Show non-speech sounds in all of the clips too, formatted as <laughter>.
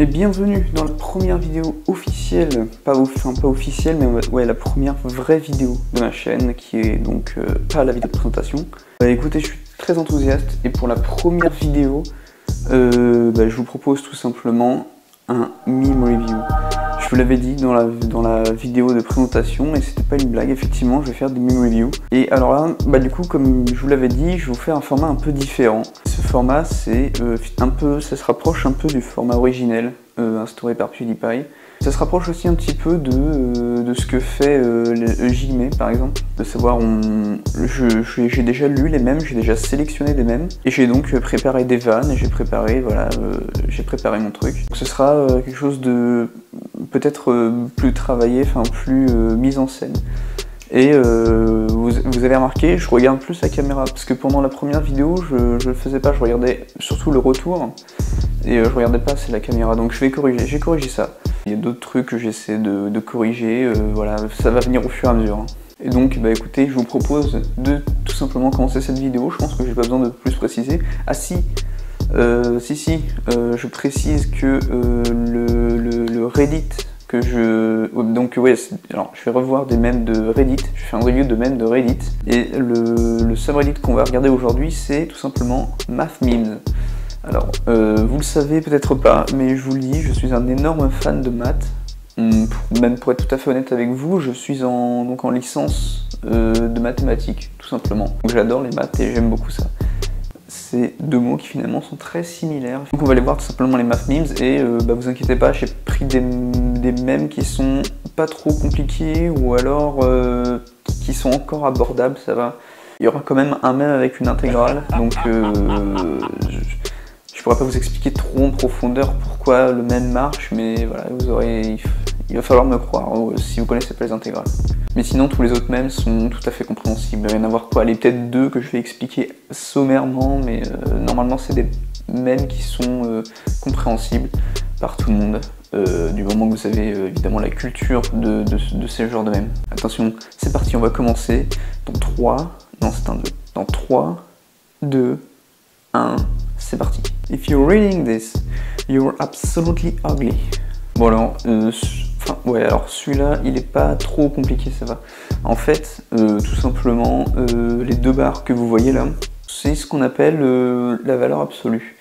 et bienvenue dans la première vidéo officielle, pas, enfin, pas officielle, mais ouais, la première vraie vidéo de ma chaîne, qui est donc euh, pas la vidéo de présentation. Bah, écoutez, je suis très enthousiaste, et pour la première vidéo, euh, bah, je vous propose tout simplement un meme review. Je vous l'avais dit dans la, vidéo de présentation et c'était pas une blague, effectivement je vais faire des meme reviews. Et alors là, bah du coup comme je vous l'avais dit, je vais vous faire un format un peu différent. Ce format c'est euh, un peu, ça se rapproche un peu du format originel euh, instauré par PewDiePie. Ça se rapproche aussi un petit peu de, euh, ce que fait euh, le par exemple, de savoir, j'ai déjà lu les mêmes, j'ai déjà sélectionné les mêmes, et j'ai donc préparé des vannes, et j'ai préparé, voilà, euh, j'ai préparé mon truc. ce sera quelque chose de peut-être plus travaillé, enfin plus mis en scène. Et vous, avez remarqué, je regarde plus la caméra, parce que pendant la première vidéo, je ne le faisais pas, je regardais surtout le retour, et je regardais pas c'est la caméra, donc je vais corriger, j'ai corrigé ça. Il y a d'autres trucs que j'essaie de, corriger, euh, voilà, ça va venir au fur et à mesure. Et donc, bah écoutez, je vous propose de tout simplement commencer cette vidéo. Je pense que j'ai pas besoin de plus préciser. Ah si, euh, si, si, euh, je précise que le, Reddit que je... Donc ouais, alors je vais revoir des mèmes de Reddit, je fais un review de mèmes de Reddit, et le, le subreddit qu'on va regarder aujourd'hui, c'est tout simplement MathMemes. Alors, euh, vous le savez peut-être pas, mais je vous le dis, je suis un énorme fan de maths. Hum, même pour être tout à fait honnête avec vous, je suis en, donc en licence euh, de mathématiques, tout simplement. J'adore les maths et j'aime beaucoup ça. C'est deux mots qui finalement sont très similaires. Donc on va aller voir tout simplement les math memes et euh, bah, vous inquiétez pas, j'ai pris des, des mèmes qui sont pas trop compliqués ou alors qui sont encore abordables, ça va. Il y aura quand même un mème avec une intégrale, donc je pourrais pas vous expliquer trop en profondeur pourquoi le même marche, mais voilà, vous aurez, il va falloir me croire euh, si vous connaissez pas les intégrales. Mais sinon, tous les autres mêmes sont tout à fait compréhensibles. Il y en a voir quoi, les peut-être deux que je vais expliquer sommairement, mais euh, normalement c'est des mêmes qui sont euh, compréhensibles par tout le monde. Du moment que vous avez évidemment la culture de, de, ces genres de mèmes. Attention, c'est parti, on va commencer dans 3, non c'est un 2, dans 3, 2, 1, c'est parti. If you're reading this, you're absolutely ugly. Bon alors, euh, alors celui-là, il est pas trop compliqué, ça va. En fait, euh, tout simplement, euh, les deux barres que vous voyez là, c'est ce qu'on appelle la valeur absolue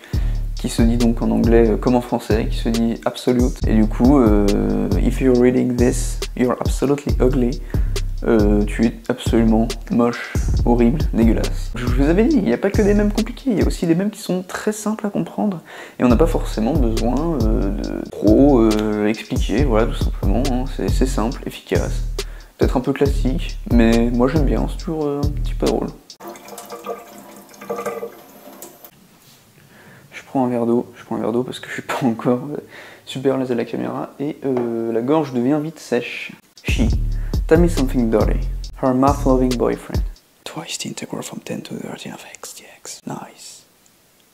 qui se dit donc en anglais comme en français, qui se dit absolute. Et du coup, if you're reading this, you're absolutely ugly. Euh, tu es absolument moche, horrible, dégueulasse. Je vous avais dit, il n'y a pas que des mêmes compliqués, il y a aussi des mêmes qui sont très simples à comprendre, et on n'a pas forcément besoin euh, de trop euh, expliquer, voilà, tout simplement, hein. c'est simple, efficace, peut-être un peu classique, mais moi j'aime bien, c'est toujours un petit peu drôle. Prends un verre d'eau, je prends un verre d'eau parce que je suis pas encore super à l'aise à la caméra, et la gorge devient vite sèche. Chi. Tell me something dirty. Her math-loving boyfriend. Twice the integral from 10 to the 13 of x dx. Nice.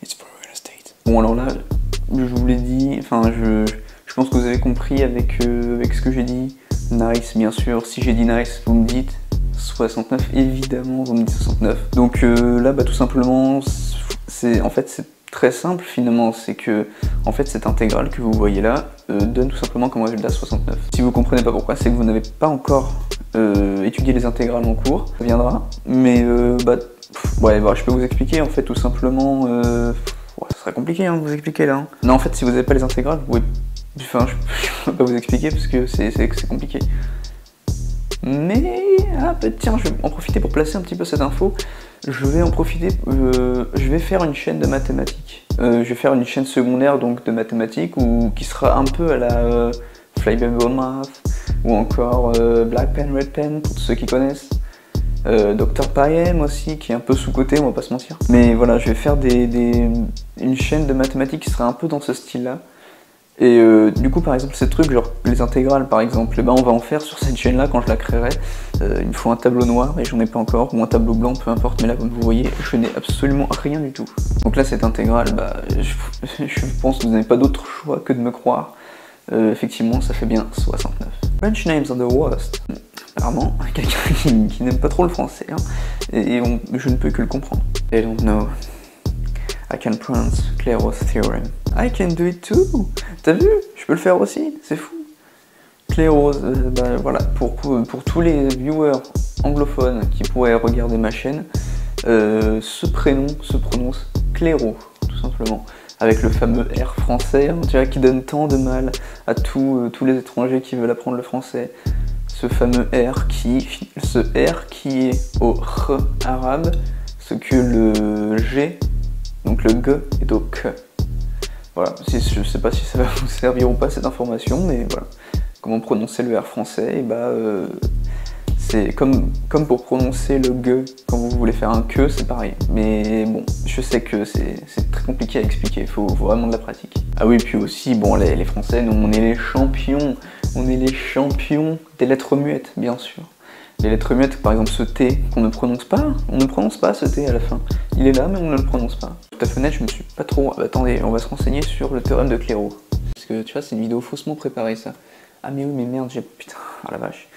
It's for real estate. Bon alors là, je vous l'ai dit, enfin je, je pense que vous avez compris avec, euh, avec ce que j'ai dit. Nice, bien sûr. Si j'ai dit nice, vous me dites 69, évidemment, vous me dites 69. Donc euh, là, bah, tout simplement, c'est en fait c'est très simple finalement, c'est que en fait cette intégrale que vous voyez là euh, donne tout simplement comme résultat 69. Si vous comprenez pas pourquoi, c'est que vous n'avez pas encore euh, étudié les intégrales en cours, ça viendra, mais euh, bah, ouais, bah, je peux vous expliquer en fait tout simplement, ouais, ça serait compliqué hein, de vous expliquer là. Hein. Non en fait si vous n'avez pas les intégrales, vous enfin je, <laughs> je peux pas vous expliquer parce que c'est compliqué. Mais, ah, bah, tiens, je vais en profiter pour placer un petit peu cette info. Je vais en profiter, euh, je vais faire une chaîne de mathématiques. Euh, je vais faire une chaîne secondaire donc de mathématiques ou qui sera un peu à la euh, Flyable Math ou encore Black Pen, Red Pen pour ceux qui connaissent. Dr Payem aussi qui est un peu sous-côté, on va pas se mentir. Mais voilà, je vais faire des, une chaîne de mathématiques qui sera un peu dans ce style-là. Et euh, du coup, par exemple, ces trucs, genre les intégrales par exemple, eh ben, on va en faire sur cette chaîne-là quand je la créerai. Euh, il me faut un tableau noir et j'en ai pas encore, ou un tableau blanc, peu importe, mais là, comme vous voyez, je n'ai absolument rien du tout. Donc là, cette intégrale, bah, je, pense que vous n'avez pas d'autre choix que de me croire. Euh, effectivement, ça fait bien 69. French names are the worst. Apparemment, <laughs> quelqu'un qui, n'aime pas trop le français, hein, et, je ne peux que le comprendre. I don't know. I can pronounce Clairaut's theorem. I can do it too. T'as vu? Je peux le faire aussi. C'est fou. Clairaut, euh, bah, voilà, pour, pour, tous les viewers anglophones qui pourraient regarder ma chaîne, euh, ce prénom se prononce Clairaut, tout simplement. Avec le fameux R français, hein, tu vois, qui donne tant de mal à tous tous les étrangers qui veulent apprendre le français ce fameux R qui, ce R qui est au R arabe, ce que le G, donc le G, est au K. Voilà, je sais pas si ça va <laughs> vous servir ou pas cette information, mais voilà. Comment prononcer le R français, et bah euh, c'est comme, comme pour prononcer le G quand vous voulez faire un que, c'est pareil. Mais bon, je sais que c'est très compliqué à expliquer, il faut, vraiment de la pratique. Ah oui, puis aussi, bon, les, les Français, nous, on est les champions on est les champions des lettres muettes, bien sûr. Les lettres muettes, par exemple ce T qu'on ne prononce pas, on ne prononce pas ce T à la fin. Il est là, mais on ne le prononce pas. Tout à fait honnête, je me suis pas trop. attendez, on va se renseigner sur le théorème de Clairaut. Parce que tu vois, c'est une vidéo faussement préparée ça. Ah, mais oui, mais merde, j'ai. Putain, ah la vache.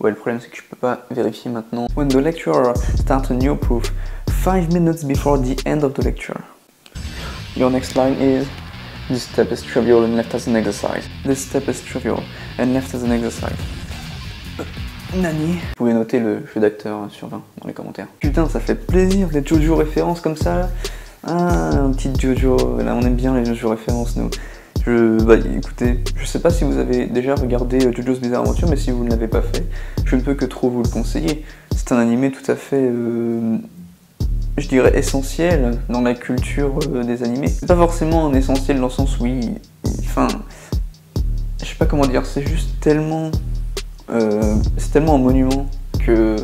Ouais, le problème c'est que je peux pas vérifier maintenant. When the lecturer starts a new proof, 5 minutes before the end of the lecture. Your next line is This step is trivial and left as an exercise. This step is trivial and left as an exercise. Vous pouvez noter le jeu d'acteur sur 20 dans les commentaires. Putain, ça fait plaisir des Jojo références comme ça. Ah, un petit Jojo. Là, on aime bien les Jojo références, nous. Je, bah écoutez, je sais pas si vous avez déjà regardé Jojo's Bizarre Adventure, mais si vous ne l'avez pas fait, je ne peux que trop vous le conseiller. C'est un animé tout à fait euh, je dirais, essentiel dans la culture euh, des animés. C'est pas forcément un essentiel dans le sens où. Enfin... Je sais pas comment dire, c'est juste tellement... Euh, c'est tellement un monument que...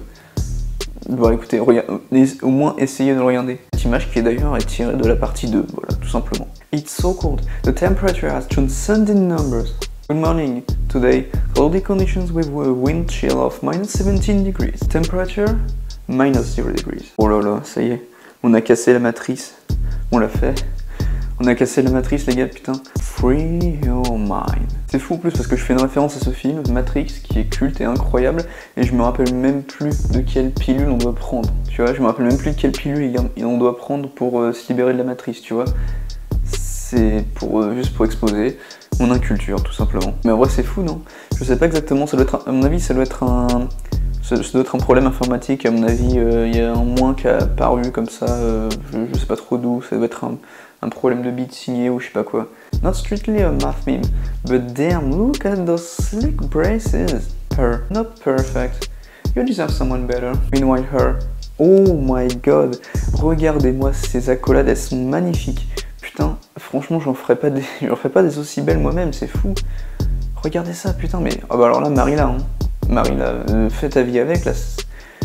Bon écoutez, au moins essayez de regarder. Cette image qui est d'ailleurs est tirée de la partie 2, voilà, tout simplement. It's so cold. The temperature has transcended numbers. Good morning. Today, cloudy conditions with a wind chill of minus 17 degrees. Temperature minus 0 degrees. Oh là là, ça y est, on a cassé la matrice. On l'a fait. On a cassé la matrice, les gars, putain. Free your mind. C'est fou en plus parce que je fais une référence à ce film, Matrix, qui est culte et incroyable, et je me rappelle même plus de quelle pilule on doit prendre. Tu vois, je me rappelle même plus de quelle pilule on doit prendre pour euh, se libérer de la matrice, tu vois. C'est pour euh, juste pour exposer mon inculture, tout simplement. Mais en vrai, c'est fou, non? Je sais pas exactement, ça doit à mon avis, ça doit être un ça, doit être un problème informatique, à mon avis, euh, il y a un qui a apparu comme ça, euh, je, sais pas trop d'où, ça doit être un, problème de bit signé ou je sais pas quoi. Not strictly a math meme, but damn, look at those slick braces. Her, not perfect. You deserve someone better. Meanwhile, her. Oh my god, regardez-moi ces accolades, elles sont magnifiques. Putain, franchement, j'en ferais pas des, <laughs> pas des aussi belles moi-même, c'est fou. Regardez ça, putain, mais. Ah bah alors là, Marie là, hein. Marie, là, euh, fais ta vie avec, là.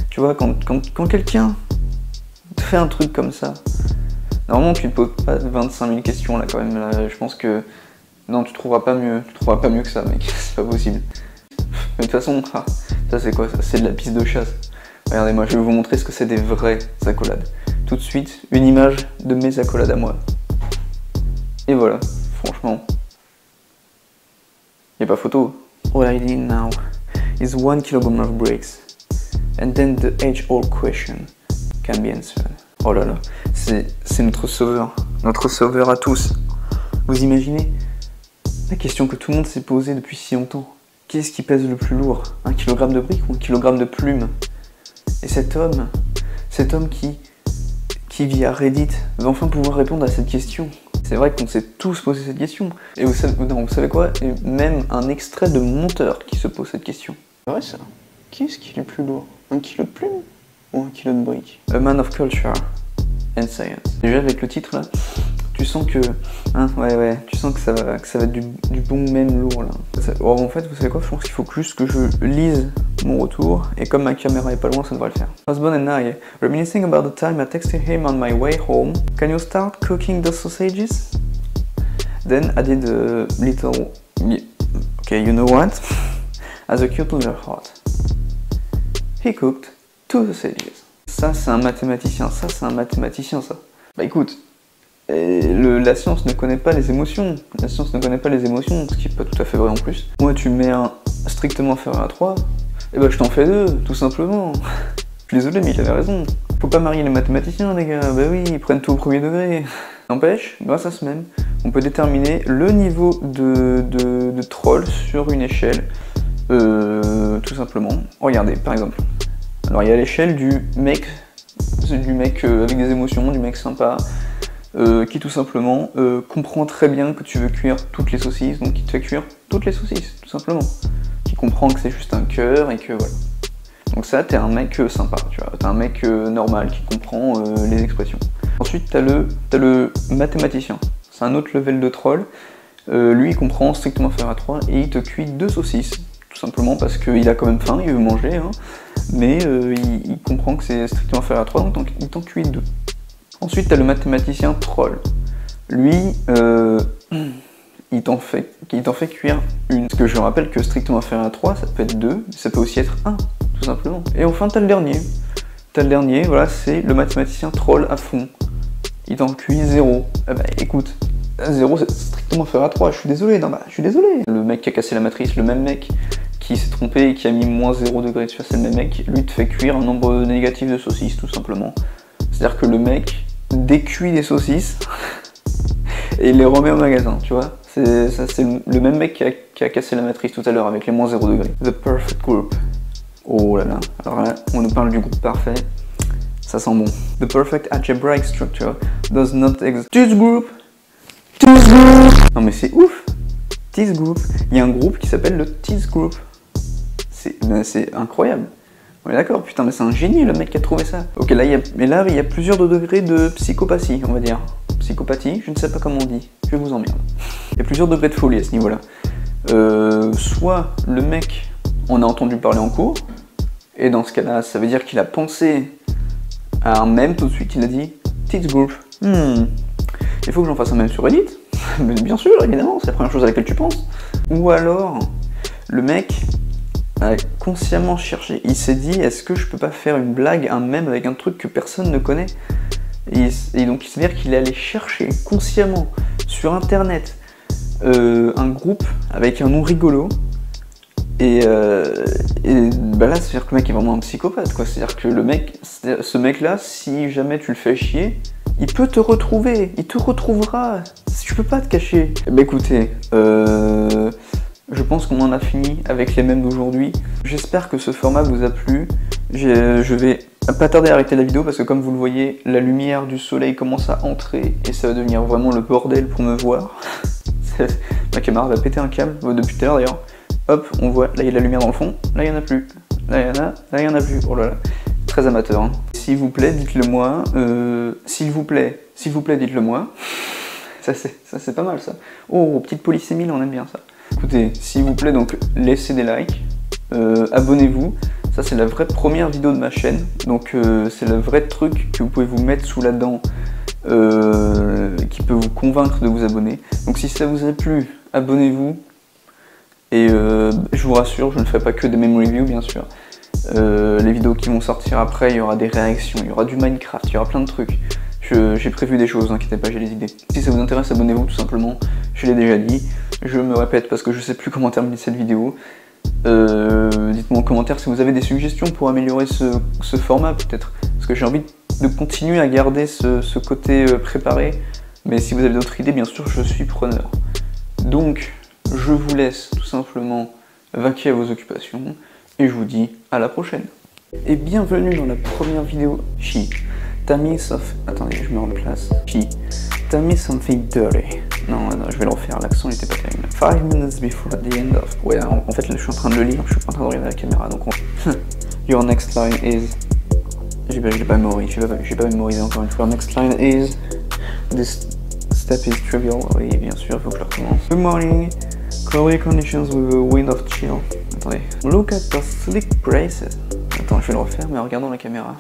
Tu vois, quand, quelqu'un un truc comme ça, normalement tu ne poses pas 25 000 questions là quand même. Là, je pense que non, tu trouveras pas mieux, tu trouveras pas mieux que ça, mec. <laughs> C'est pas possible. Mais de toute façon, ah, ça c'est quoi C'est de la piste de chasse. Regardez-moi, je vais vous montrer ce que c'est des vraies accolades. Tout de suite, une image de mes accolades à moi. Et voilà, franchement, y a pas photo. All I need now is one kilogram of bricks. And then the age-old question can be answered. Oh là là, c'est notre sauveur, notre sauveur à tous. Vous imaginez la question que tout le monde s'est posée depuis si longtemps. Qu'est-ce qui pèse le plus lourd? Un kilogramme de briques ou un kilogramme de plumes? Et cet homme, cet homme qui, qui vit à Reddit, va enfin pouvoir répondre à cette question. C'est vrai qu'on s'est tous posé cette question. Et vous savez, quoi? Même un extrait de monteur qui se pose cette question. C'est vrai ça Qu'est-ce qui est le plus lourd? Un kilo de plumes? Ou un kilo de briques A man of culture and science. Déjà avec le titre là, tu sens que, hein, ouais ouais, tu sens que ça va, que ça va être du, bon même lourd là. Oh, en fait, vous savez quoi Je pense qu'il faut juste que je lise mon retour et comme ma caméra est pas loin, ça devrait le faire. Husband and I, reminiscing about the time I texted him on my way home. Can you start cooking the sausages? Then I did a little, okay, you know what? <laughs> as a cute little heart. He cooked two sausages. Ça, c'est un mathématicien. Ça, c'est un mathématicien, ça. Bah écoute, la science ne connaît pas les émotions. La science ne connaît pas les émotions, ce qui est pas tout à fait vrai en plus. Moi, tu mets un strictement inférieur à 3, et bah je t'en fais deux, tout simplement. Je suis <laughs> désolé, mais il avait raison. Faut pas marier les mathématiciens, les gars. Bah oui, ils prennent tout au premier degré. <laughs> N'empêche, grâce à ce même, on peut déterminer le niveau de, de, troll sur une échelle, euh, tout simplement. Regardez, par exemple. Alors il y a l'échelle du mec, du mec euh, avec des émotions, du mec sympa, euh, qui tout simplement comprend très bien que tu veux cuire toutes les saucisses, donc qui te fait cuire toutes les saucisses, tout simplement. Qui comprend que c'est juste un cœur et que voilà. Donc ça, t'es un mec sympa, tu vois. T'es un mec normal qui comprend les expressions. Ensuite, t'as le, as le mathématicien. C'est un autre level de troll. Euh, lui, il comprend strictement faire à 3 et il te cuit deux saucisses. Tout simplement parce qu'il a quand même faim, il veut manger. Hein. Mais euh, il, comprend que c'est strictement faire à 3, donc il t'en cuit deux. Ensuite, t'as le mathématicien troll. Lui, euh, <clears throat> il t'en fait, fait cuire une. Parce que je rappelle que strictement faire à 3, ça peut être 2, ça peut aussi être 1, tout simplement. Et enfin, t'as le dernier. T'as le dernier, voilà, c'est le mathématicien troll à fond il t'en cuit 0. Eh bah écoute, 0 c'est strictement faire à 3, je suis désolé, non bah je suis désolé. Le mec qui a cassé la matrice, le même mec qui s'est trompé et qui a mis moins 0 degré dessus, c'est le même mec, lui te fait cuire un nombre négatif de saucisses tout simplement. C'est-à-dire que le mec décuit des saucisses <laughs> et il les remet au magasin, tu vois. C'est le même mec qui a, qui a, cassé la matrice tout à l'heure avec les moins 0 degré. The perfect group. Oh là là. Alors là, on nous parle du groupe parfait ça sent bon. The perfect algebraic structure does not exist. This group, this group. Non mais c'est ouf. This group. Il y a un groupe qui s'appelle le this group. C'est incroyable. On est d'accord, putain, mais c'est un génie le mec qui a trouvé ça. Ok, là, y a, mais là, il y a plusieurs degrés de psychopathie, on va dire. Psychopathie, je ne sais pas comment on dit. Je vous emmerde. Il y a plusieurs degrés de folie à ce niveau-là. Euh, soit le mec, on a entendu parler en cours, et dans ce cas-là, ça veut dire qu'il a pensé un même tout de suite, il a dit Group. Hmm. Il faut que j'en fasse un même sur Reddit. <laughs> Mais bien sûr, évidemment, c'est la première chose à laquelle tu penses. Ou alors, le mec consciemment cherché. Il s'est dit est-ce que je peux pas faire une blague, un même avec un truc que personne ne connaît? Et, donc, il s'est dire qu'il allait chercher consciemment sur internet euh, un groupe avec un nom rigolo et, euh, et bah là, c'est-à-dire que le mec est vraiment un psychopathe, quoi. C'est-à-dire que le mec, ce mec-là, si jamais tu le fais chier, il peut te retrouver, il te retrouvera. Tu peux pas te cacher. Bah écoutez, euh, je pense qu'on en a fini avec les mêmes d'aujourd'hui. J'espère que ce format vous a plu. Je vais pas tarder à arrêter la vidéo parce que comme vous le voyez, la lumière du soleil commence à entrer et ça va devenir vraiment le bordel pour me voir. <laughs> Ma caméra va péter un câble depuis tout à l'heure d'ailleurs hop, on voit, là il y a de la lumière dans le fond, là il y en a plus, là il y en a, là il y en a plus, oh là là, très amateur. Hein. S'il vous plaît, dites-le moi, euh, s'il vous plaît, s'il vous plaît, dites-le moi. <laughs> Ça c'est, ça c'est pas mal ça. Oh, petite polysémie, on aime bien ça. Écoutez, s'il vous plaît, laissez des likes, euh, abonnez-vous. Ça c'est la vraie première vidéo de ma chaîne, donc euh, c'est le vrai truc que vous pouvez vous mettre sous la dent, qui peut vous convaincre de vous abonner. Donc si ça vous a plu, abonnez-vous, et euh, je vous rassure, je ne fais pas que des même reviews bien sûr. Euh, les vidéos qui vont sortir après, il y aura des réactions, il y aura du Minecraft, il y aura plein de trucs. J'ai prévu des choses, n'inquiétez pas, j'ai des idées. Si ça vous intéresse, abonnez-vous tout simplement, je l'ai déjà dit. Je me répète parce que je sais plus comment terminer cette vidéo. Euh, dites-moi en commentaire si vous avez des suggestions pour améliorer ce, format peut-être. Parce que j'ai envie de continuer à garder ce, côté préparé. Mais si vous avez d'autres idées, bien sûr, je suis preneur. Donc, je vous laisse tout simplement vaquer à vos occupations et je vous dis à la prochaine. Et bienvenue dans la première vidéo She. T'as mis Attendez, je me en place. She. T'as mis something dirty. Non, non, je vais le refaire, l'accent n'était pas terrible. Five minutes before the end of... Ouais, en, fait, là, je suis en train de le lire, je suis pas en train de regarder la caméra, donc <laughs> Your next line is... J'ai pas, pas mémorisé, j'ai pas, pas mémorisé encore une fois. Your next line is... This step is trivial. Oui, bien sûr, il faut que je recommence. Good morning. Cloudy conditions with a wind of chill. Attendez. Look at the slick braces. Attends, je vais le refaire, mais en regardant la caméra.